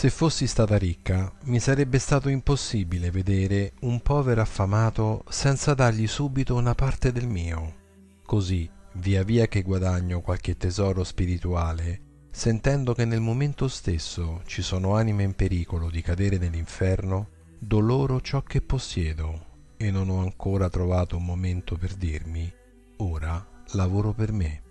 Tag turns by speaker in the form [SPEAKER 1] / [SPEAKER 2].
[SPEAKER 1] Se fossi stata ricca, mi sarebbe stato impossibile vedere un povero affamato senza dargli subito una parte del mio. Così, via via che guadagno qualche tesoro spirituale, sentendo che nel momento stesso ci sono anime in pericolo di cadere nell'inferno, do loro ciò che possiedo e non ho ancora trovato un momento per dirmi ora lavoro per me.